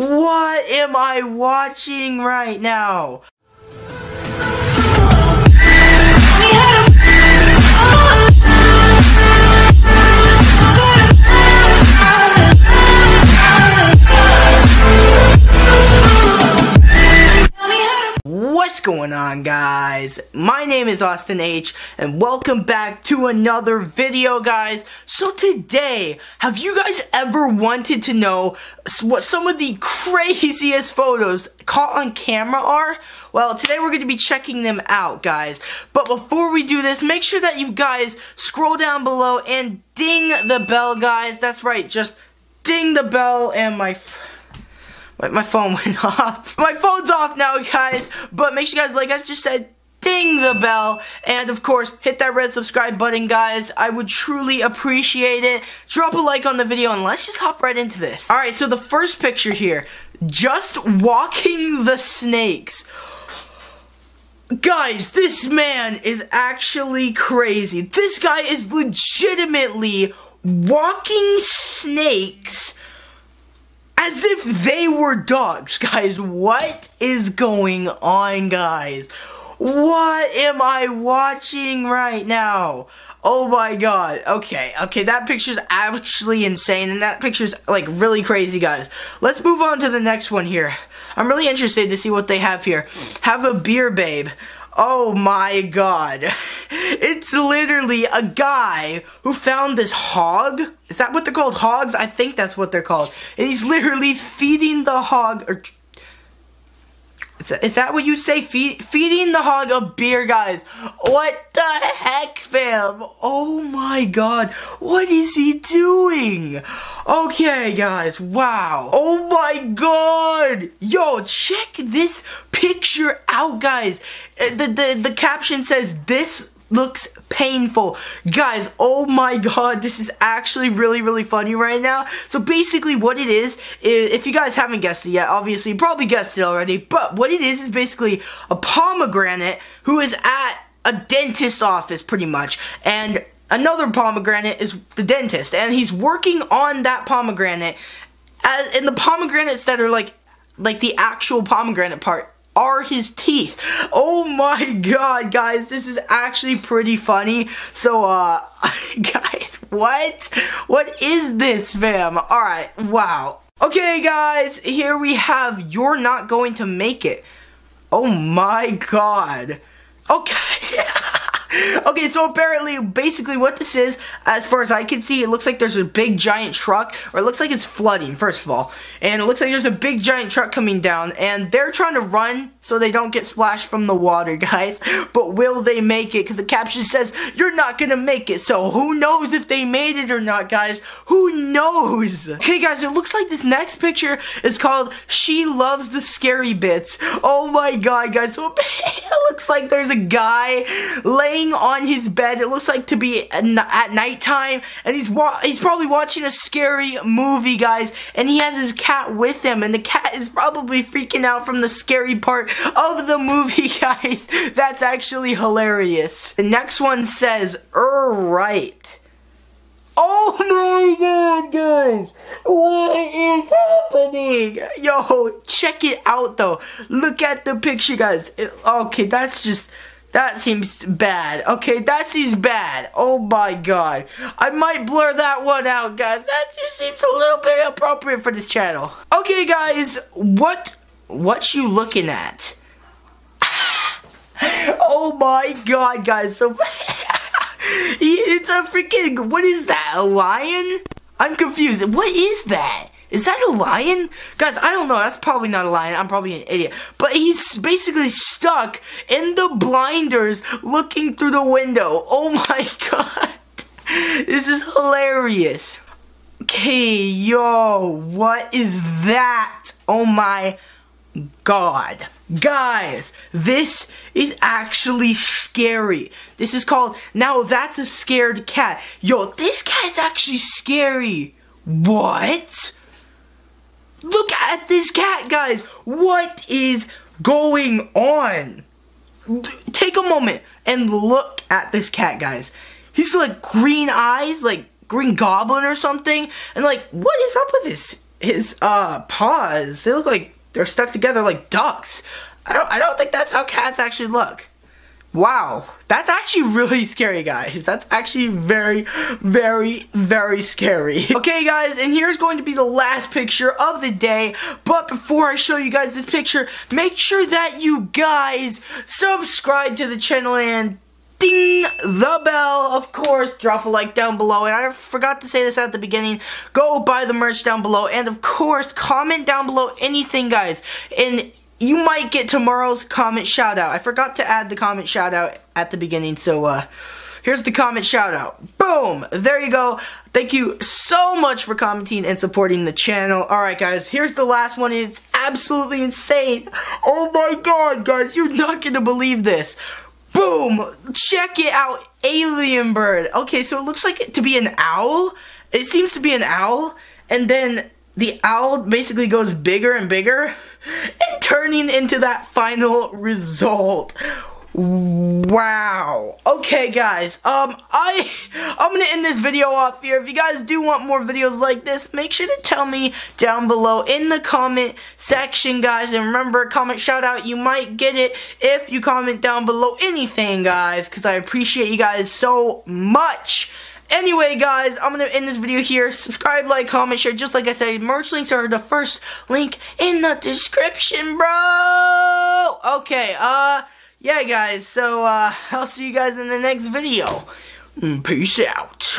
What am I watching right now? Going on guys? My name is Austin H and welcome back to another video guys. So today, have you guys ever wanted to know what some of the craziest photos caught on camera are? Well, today we're going to be checking them out guys. But before we do this, make sure that you guys scroll down below and ding the bell guys. That's right, just ding the bell and my... My phone went off. My phone's off now, guys. But make sure you guys, like I just said, ding the bell. And of course, hit that red subscribe button, guys. I would truly appreciate it. Drop a like on the video and let's just hop right into this. Alright, so the first picture here. Just walking the snakes. Guys, this man is actually crazy. This guy is legitimately walking snakes as if they were dogs. Guys, what is going on, guys? What am I watching right now? Oh my god. Okay, okay, that picture's actually insane, and that picture's, like, really crazy, guys. Let's move on to the next one here. I'm really interested to see what they have here. Have a beer, babe. Oh my god. It's literally a guy who found this hog. Is that what they're called? Hogs? I think that's what they're called. And he's literally feeding the hog, or is that, is that what you say? Feed, feeding the hog a beer, guys. What the heck, fam? Oh my god. What is he doing? Okay, guys. Wow. Oh my god. Yo, check this picture out, guys. Uh, the, the, the caption says, this looks painful. Guys, oh my god, this is actually really, really funny right now. So basically what it is, is, if you guys haven't guessed it yet, obviously you probably guessed it already, but what it is is basically a pomegranate who is at a dentist office pretty much, and another pomegranate is the dentist, and he's working on that pomegranate, and the pomegranates that are like, like the actual pomegranate part are his teeth. Oh my god, guys, this is actually pretty funny. So, uh, guys, what? What is this, fam? Alright, wow. Okay, guys, here we have You're Not Going to Make It. Oh my god. Okay. okay, so apparently, basically what this is, as far as I can see, it looks like there's a big giant truck, or it looks like it's flooding, first of all. And it looks like there's a big giant truck coming down, and they're trying to run so they don't get splashed from the water, guys. But will they make it? Because the caption says, you're not gonna make it, so who knows if they made it or not, guys? Who knows? Okay, guys, it looks like this next picture is called She Loves the Scary Bits. Oh my god, guys, so looks like there's a guy laying on his bed. It looks like to be at nighttime, and he's he's probably watching a scary movie, guys. And he has his cat with him, and the cat is probably freaking out from the scary part of the movie, guys. That's actually hilarious. The next one says, "Er right." Oh my god, guys! What is happening? Yo, check it out though. Look at the picture, guys. It, okay, that's just that seems bad. Okay, that seems bad. Oh my god. I might blur that one out, guys. That just seems a little bit appropriate for this channel. Okay, guys, what what you looking at? oh my god, guys. So it's a freaking what is that? A lion? I'm confused. What is that? Is that a lion? Guys, I don't know. That's probably not a lion. I'm probably an idiot. But he's basically stuck in the blinders looking through the window. Oh my god. This is hilarious. Okay, yo, what is that? Oh my god. Guys, this is actually scary. This is called, now that's a scared cat. Yo, this cat's actually scary. What? Look at this cat, guys. What is going on? Take a moment and look at this cat, guys. He's like green eyes, like Green Goblin or something. And like, what is up with his, his uh paws. They look like they're stuck together like ducks. I don't I don't think that's how cats actually look. Wow, that's actually really scary, guys. That's actually very, very, very scary. okay, guys, and here's going to be the last picture of the day. But before I show you guys this picture, make sure that you guys subscribe to the channel and ding the bell of course drop a like down below and I forgot to say this at the beginning go buy the merch down below and of course comment down below anything guys and you might get tomorrow's comment shout out I forgot to add the comment shout out at the beginning so uh Here's the comment shout out. Boom! There you go. Thank you so much for commenting and supporting the channel. Alright guys, here's the last one. It's absolutely insane. Oh my god, guys, you're not gonna believe this. Boom! Check it out, alien bird. Okay, so it looks like it to be an owl. It seems to be an owl, and then the owl basically goes bigger and bigger, and turning into that final result. Wow. Okay, guys. Um, I I'm gonna end this video off here. If you guys do want more videos like this, make sure to tell me down below in the comment section, guys. And remember, comment shout out. You might get it if you comment down below anything, guys, because I appreciate you guys so much. Anyway, guys, I'm going to end this video here. Subscribe, like, comment, share. Just like I said, merch links are the first link in the description, bro. Okay, uh yeah, guys, so uh, I'll see you guys in the next video. Mm, peace out.